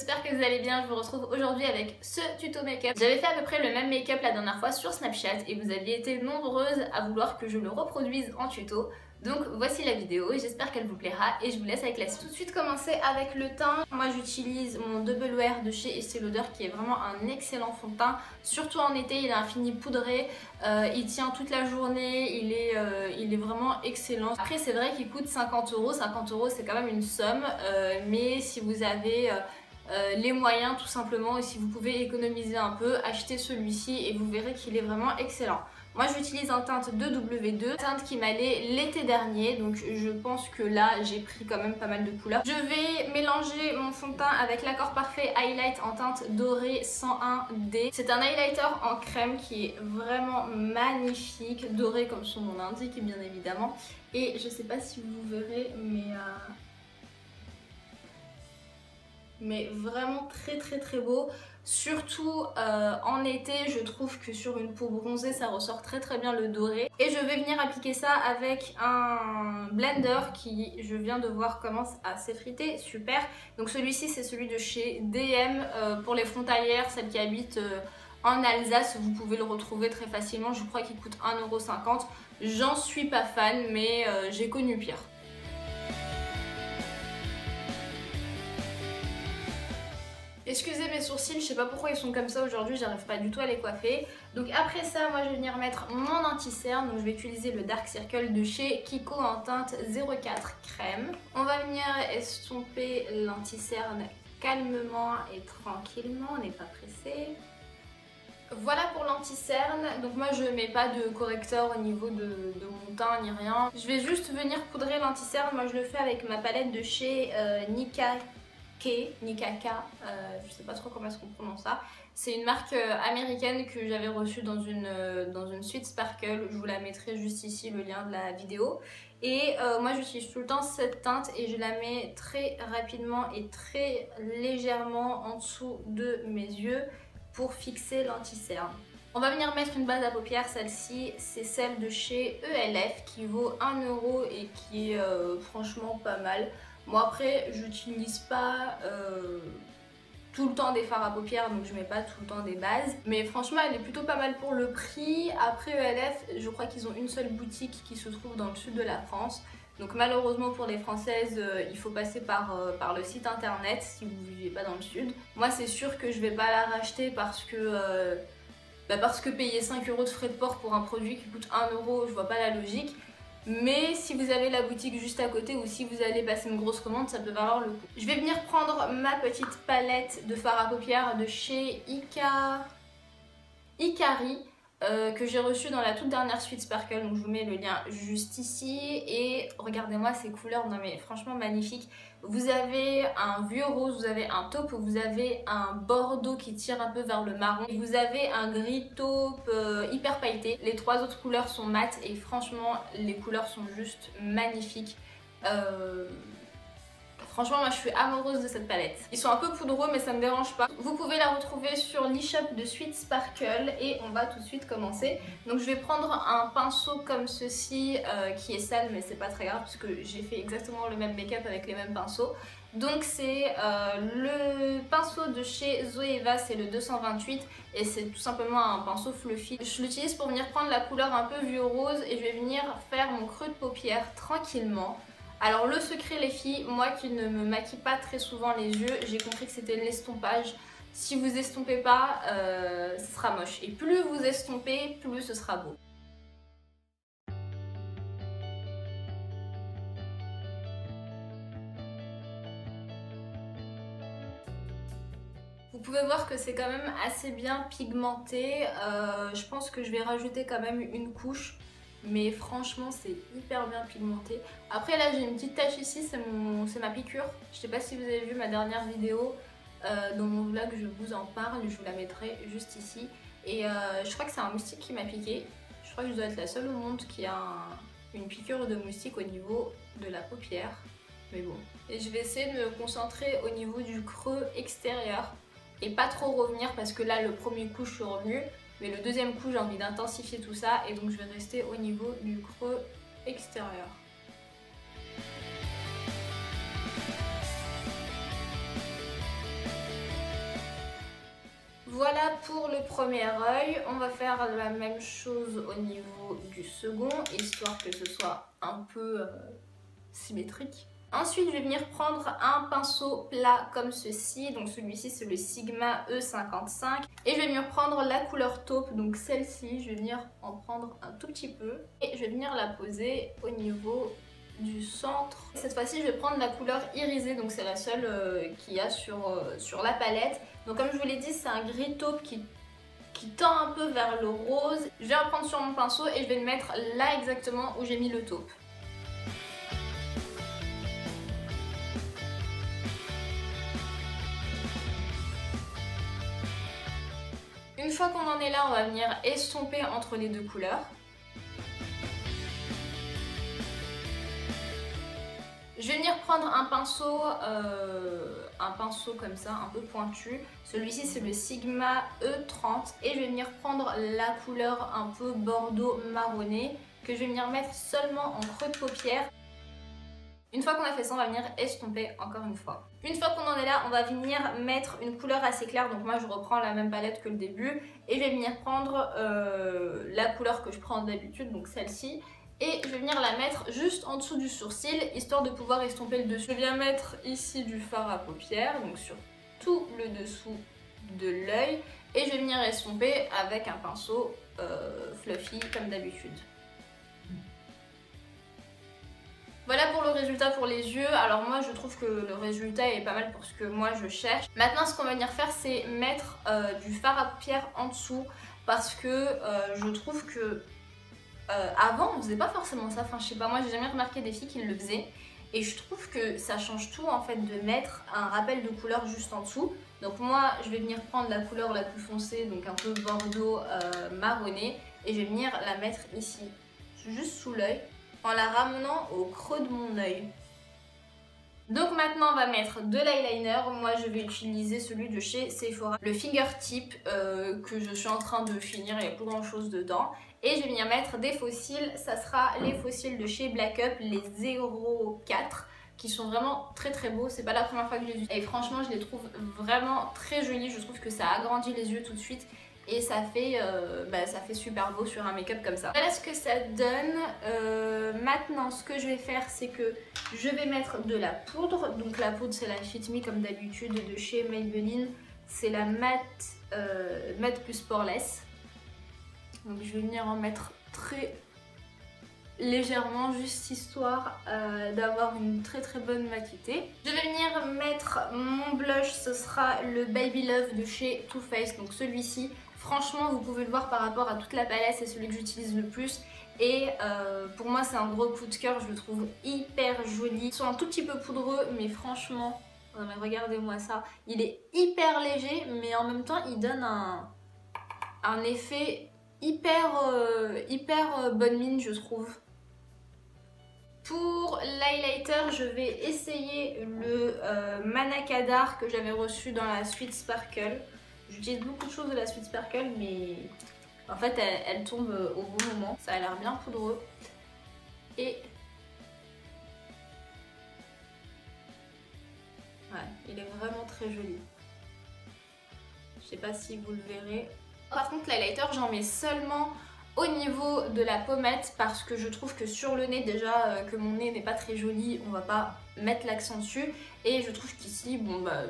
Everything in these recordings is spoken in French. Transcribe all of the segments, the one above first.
j'espère que vous allez bien. Je vous retrouve aujourd'hui avec ce tuto make-up. J'avais fait à peu près le même make-up la dernière fois sur Snapchat et vous aviez été nombreuses à vouloir que je le reproduise en tuto. Donc voici la vidéo j'espère qu'elle vous plaira et je vous laisse avec la suite. Tout de suite commencer avec le teint. Moi j'utilise mon Double Wear de chez Estée Lauder qui est vraiment un excellent fond de teint. Surtout en été, il a un fini poudré, euh, il tient toute la journée, il est, euh, il est vraiment excellent. Après c'est vrai qu'il coûte 50 euros, 50 euros c'est quand même une somme, euh, mais si vous avez... les moyens tout simplement et si vous pouvez économiser un peu, achetez celui-ci et vous verrez qu'il est vraiment excellent. Moi j'utilise un teinte de W2, teinte qui m'allait l'été dernier donc je pense que là j'ai pris quand même pas mal de couleurs. Je vais mélanger mon fond de teint avec l'accord parfait highlight en teinte dorée 101D. C'est un highlighter en crème qui est vraiment magnifique, doré comme son nom l'indique bien évidemment. Et je sais pas si vous verrez mais... mais vraiment très très très beau. Surtout euh, en été, je trouve que sur une peau bronzée, ça ressort très très bien le doré. Et je vais venir appliquer ça avec un blender qui, je viens de voir, commence à s'effriter. Super. Donc celui-ci, c'est celui de chez DM euh, pour les frontalières, celles qui habitent euh, en Alsace. Vous pouvez le retrouver très facilement. Je crois qu'il coûte 1,50€. J'en suis pas fan, mais j'ai connu pire. Excusez mes sourcils, je sais pas pourquoi ils sont comme ça aujourd'hui, j'arrive pas du tout à les coiffer. Donc après ça, moi je vais venir mettre mon anti-cerne, donc je vais utiliser le Dark Circle de chez Kiko en teinte 04 crème. On va venir estomper l'anti-cerne calmement et tranquillement, on n'est pas pressé. Voilà pour l'anti-cerne, donc moi je mets pas de correcteur au niveau de, mon teint ni rien. Je vais juste venir poudrer l'anti-cerne, moi je le fais avec ma palette de chez euh, Nika Nikaka, euh, je sais pas trop comment est-ce qu'on prononce ça. C'est une marque euh, américaine que j'avais reçue dans une, euh, dans une suite Sparkle. Je vous la mettrai juste ici, le lien de la vidéo. Et moi j'utilise tout le temps cette teinte et je la mets très rapidement et très légèrement en dessous de mes yeux pour fixer l'anti-cerne. On va venir mettre une base à paupières, celle-ci c'est celle de chez ELF qui vaut 1€ et qui est franchement pas mal. Moi après, j'utilise pas euh, tout le temps des fards à paupières, donc je mets pas tout le temps des bases. Mais franchement, elle est plutôt pas mal pour le prix. Après ELF, je crois qu'ils ont une seule boutique qui se trouve dans le sud de la France. Donc malheureusement pour les françaises, euh, il faut passer par, euh, par le site internet si vous ne vivez pas dans le sud. Moi c'est sûr que je vais pas la racheter parce que, bah, parce que payer 5 euros de frais de port pour un produit qui coûte 1 euro, je vois pas la logique. Mais si vous avez la boutique juste à côté ou si vous allez passer une grosse commande, ça peut valoir le coup. Je vais venir prendre ma petite palette de fard à paupières de chez Ika... Ikari. Euh, que j'ai reçu dans la toute dernière suite Sparkle, donc je vous mets le lien juste ici. Et regardez-moi ces couleurs, non mais franchement magnifiques. Vous avez un vieux rose, vous avez un taupe, vous avez un bordeaux qui tire un peu vers le marron. Et vous avez un gris taupe euh, hyper pailleté. Les trois autres couleurs sont mates et franchement les couleurs sont juste magnifiques. Euh, Franchement, moi je suis amoureuse de cette palette. Ils sont un peu poudreux mais ça me dérange pas. Vous pouvez la retrouver sur l'e-shop de Sweet Sparkle et on va tout de suite commencer. Donc je vais prendre un pinceau comme ceci euh, qui est sale mais c'est pas très grave parce que j'ai fait exactement le même make-up avec les mêmes pinceaux. Donc c'est euh, le pinceau de chez Zoeva, c'est le 228 et c'est tout simplement un pinceau fluffy. Je l'utilise pour venir prendre la couleur un peu vieux rose et je vais venir faire mon creux de paupière tranquillement. Alors le secret les filles, moi qui ne me maquille pas très souvent les yeux, j'ai compris que c'était l'estompage. Si vous estompez pas, euh, ce sera moche. Et plus vous estompez, plus ce sera beau. Vous pouvez voir que c'est quand même assez bien pigmenté. Euh, je pense que je vais rajouter quand même une couche mais franchement c'est hyper bien pigmenté. Après là j'ai une petite tache ici, c'est ma piqûre. Je sais pas si vous avez vu ma dernière vidéo, euh, dans mon vlog je vous en parle, je vous la mettrai juste ici. Et euh, je crois que c'est un moustique qui m'a piqué. Je crois que je dois être la seule au monde qui a une piqûre de moustique au niveau de la paupière. Mais bon. Et je vais essayer de me concentrer au niveau du creux extérieur et pas trop revenir parce que là le premier coup je suis revenue mais le deuxième coup, j'ai envie d'intensifier tout ça et donc je vais rester au niveau du creux extérieur. Voilà pour le premier œil. On va faire la même chose au niveau du second, histoire que ce soit un peu euh, symétrique. Ensuite, je vais venir prendre un pinceau plat comme ceci. Donc celui-ci, c'est le Sigma E55. Et je vais venir prendre la couleur taupe, donc celle-ci. Je vais venir en prendre un tout petit peu. Et je vais venir la poser au niveau du centre. Cette fois-ci, je vais prendre la couleur irisée, donc c'est la seule euh, qu'il y a sur, euh, sur la palette. Donc comme je vous l'ai dit, c'est un gris taupe qui, qui tend un peu vers le rose. Je vais en prendre sur mon pinceau et je vais le mettre là exactement où j'ai mis le taupe. Fois qu'on en est là, on va venir estomper entre les deux couleurs. Je vais venir prendre un pinceau, euh, un pinceau comme ça, un peu pointu. Celui-ci c'est le Sigma E30 et je vais venir prendre la couleur un peu bordeaux marronné que je vais venir mettre seulement en creux de paupière. Une fois qu'on a fait ça, on va venir estomper encore une fois. Une fois qu'on en est là, on va venir mettre une couleur assez claire. Donc moi, je reprends la même palette que le début. Et je vais venir prendre euh, la couleur que je prends d'habitude, donc celle-ci. Et je vais venir la mettre juste en dessous du sourcil, histoire de pouvoir estomper le dessus. Je viens mettre ici du fard à paupières, donc sur tout le dessous de l'œil. Et je vais venir estomper avec un pinceau euh, fluffy comme d'habitude. Voilà pour le résultat pour les yeux. Alors moi je trouve que le résultat est pas mal pour ce que moi je cherche. Maintenant ce qu'on va venir faire c'est mettre euh, du fard à paupières en dessous parce que euh, je trouve que euh, avant on faisait pas forcément ça. Enfin je sais pas, moi j'ai jamais remarqué des filles qui le faisaient. Et je trouve que ça change tout en fait de mettre un rappel de couleur juste en dessous. Donc moi je vais venir prendre la couleur la plus foncée, donc un peu bordeaux marronné. Et je vais venir la mettre ici, juste sous l'œil en la ramenant au creux de mon œil. Donc maintenant on va mettre de l'eyeliner, moi je vais utiliser celui de chez Sephora, le fingertip euh, que je suis en train de finir, il n'y a plus grand chose dedans. Et je vais venir mettre des fossiles, ça sera les fossiles de chez Black Up, les 04 qui sont vraiment très très beaux, c'est pas la première fois que je les utilise. Et franchement je les trouve vraiment très jolis, je trouve que ça agrandit les yeux tout de suite et ça fait, euh, bah, ça fait super beau sur un make-up comme ça. Voilà ce que ça donne. Euh, maintenant, ce que je vais faire, c'est que je vais mettre de la poudre. Donc la poudre, c'est la Fit Me comme d'habitude de chez Maybelline. C'est la matte, euh, matte plus poreless. Donc je vais venir en mettre très légèrement juste histoire d'avoir une très très bonne matité. Je vais venir mettre mon blush, ce sera le Baby Love de chez Too Faced, donc celui-ci. Franchement, vous pouvez le voir par rapport à toute la palette, c'est celui que j'utilise le plus. Et euh, pour moi, c'est un gros coup de cœur, je le trouve hyper joli. Ils sont un tout petit peu poudreux, mais franchement, regardez-moi ça. Il est hyper léger, mais en même temps, il donne un, effet hyper, euh, hyper euh, bonne mine, je trouve. Pour l'highlighter, je vais essayer le Manakadar que j'avais reçu dans la suite Sparkle. J'utilise beaucoup de choses de la Sweet Sparkle, mais en fait, elle, tombe au bon moment. Ça a l'air bien poudreux. Et... Ouais, il est vraiment très joli. Je sais pas si vous le verrez. Par contre, l'highlighter, j'en mets seulement au niveau de la pommette parce que je trouve que sur le nez déjà euh, que mon nez n'est pas très joli on va pas mettre l'accent dessus et je trouve qu'ici bon bah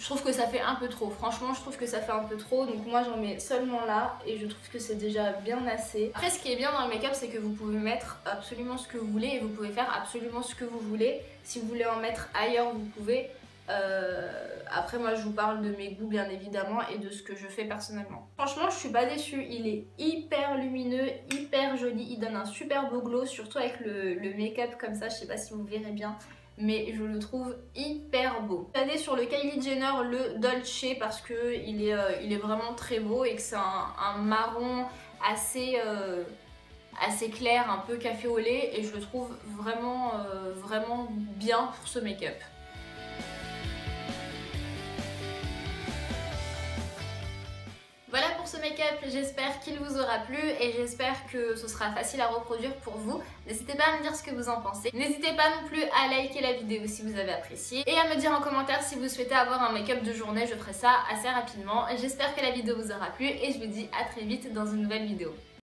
je trouve que ça fait un peu trop. Franchement, je trouve que ça fait un peu trop. Donc moi, j'en mets seulement là et je trouve que c'est déjà bien assez. Après, ce qui est bien dans le make-up, c'est que vous pouvez mettre absolument ce que vous voulez et vous pouvez faire absolument ce que vous voulez. Si vous voulez en mettre ailleurs, vous pouvez. Euh, après, moi, je vous parle de mes goûts, bien évidemment, et de ce que je fais personnellement. Franchement, je suis pas déçue. Il est hyper lumineux, hyper joli. Il donne un super beau glow, surtout avec le, le make-up comme ça. Je sais pas si vous verrez bien mais je le trouve hyper beau. J'ai sur le Kylie Jenner le Dolce parce que il est, euh, vraiment très beau et que c'est un, marron assez, euh, assez clair, un peu café au lait et je le trouve vraiment, euh, vraiment bien pour ce make-up. Ce make-up, j'espère qu'il vous aura plu et j'espère que ce sera facile à reproduire pour vous. N'hésitez pas à me dire ce que vous en pensez. N'hésitez pas non plus à liker la vidéo si vous avez apprécié et à me dire en commentaire si vous souhaitez avoir un make-up de journée, je ferai ça assez rapidement. J'espère que la vidéo vous aura plu et je vous dis à très vite dans une nouvelle vidéo.